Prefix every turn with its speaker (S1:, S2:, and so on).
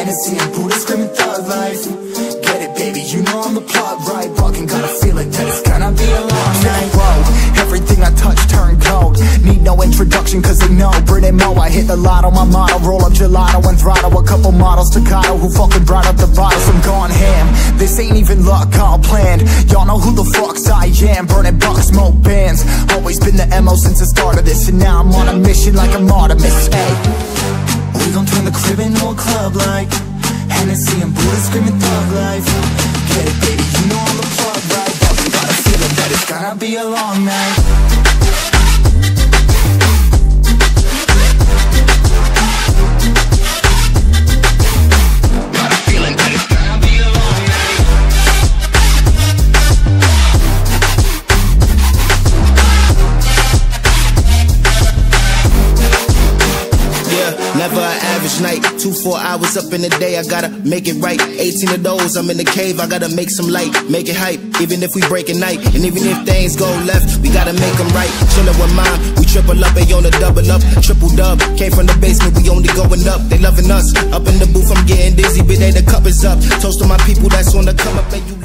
S1: Hennessy and Buddha screaming thug life. Get it baby, you know I'm the plot right. Fucking got a feeling that it's gonna be a long night Whoa, everything I touch turn cold Need no introduction cause they know. Brit and Mo, I hit the lotto, my motto. Roll up gelato and throttle. A couple models staccato who fucking brought up the bottles I'm gone ham, this ain't even luck, all planned. Y'all know who the fucks I am. Burning bucks, smoke bands. Always been the MO since the start of this. And now I'm on a mission like I'm Artemis, hey We gon' turn the crib into a club like Hennessy and Buddha screaming thug life. Get it baby, you know I'm the plug right? Fucking got a feeling that it's gonna be a long night
S2: Never an average night. Two, four hours up in the day, I gotta make it right. 18 of those, I'm in the cave, I gotta make some light, make it hype. Even if we break a night, and even if things go left, we gotta make them right. Chillin' with mine, we triple up, they on the double up, triple dub. Came from the basement, we only going up, they loving us. Up in the booth, I'm getting dizzy, but they the cup is up. Toast to my people that's on the come up, and you